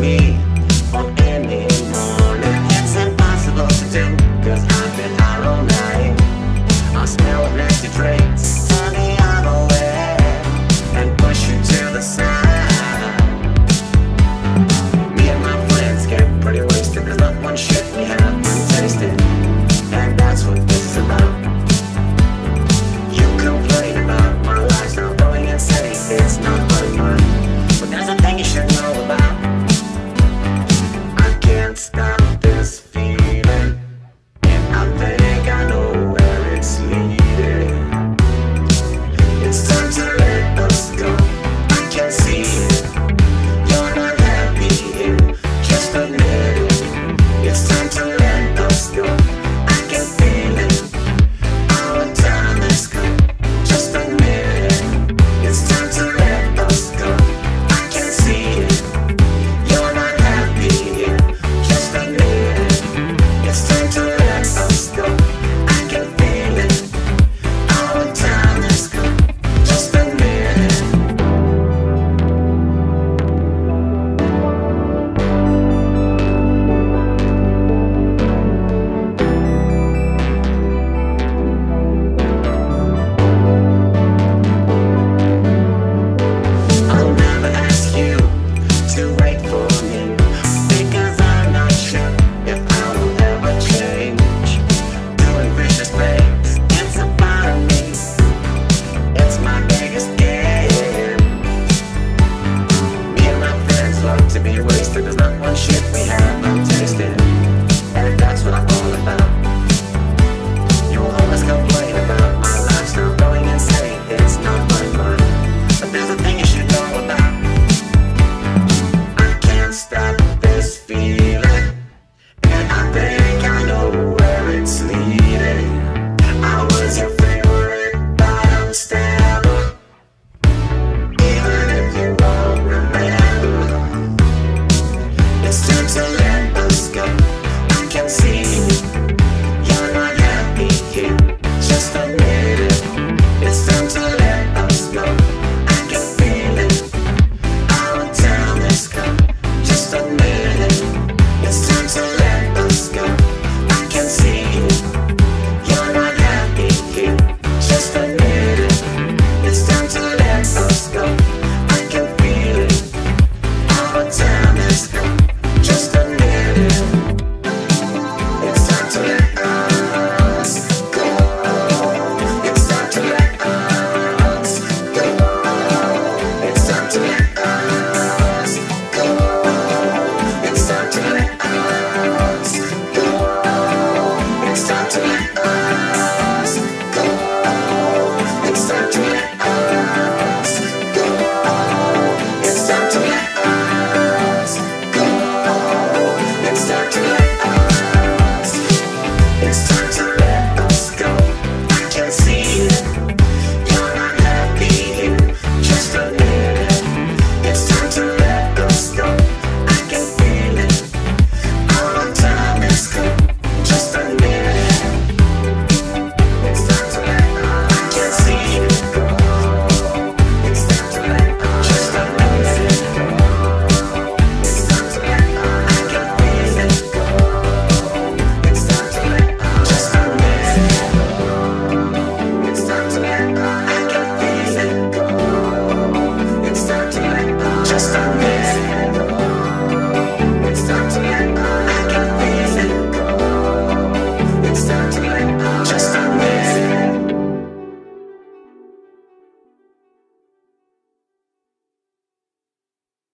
me.